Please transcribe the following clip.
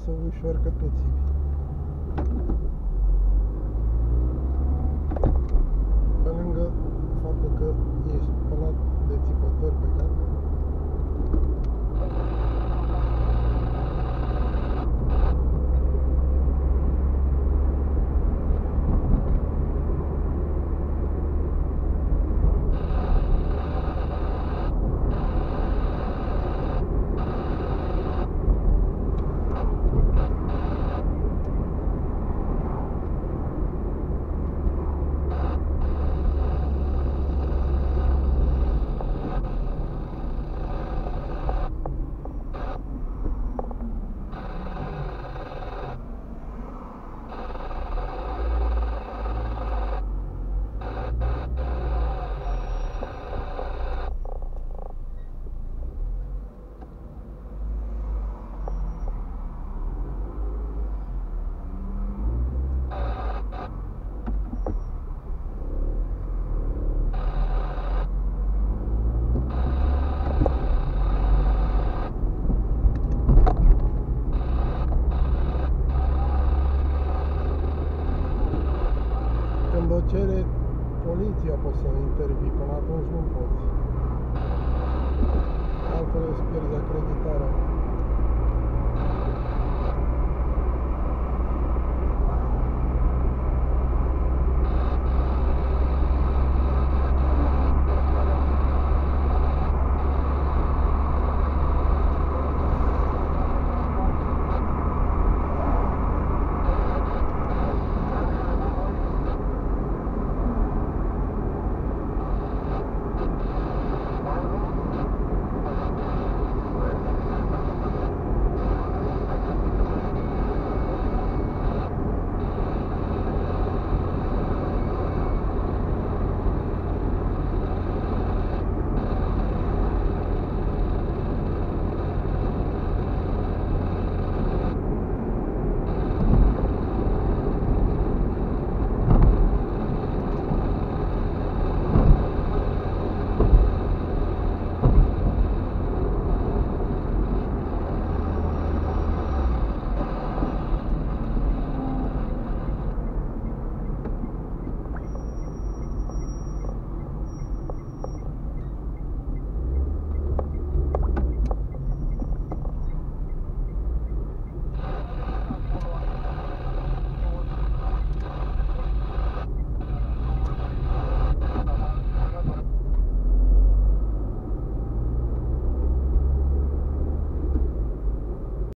часовой шар кататься o cere poliția, poți să intervii, până atunci nu poți.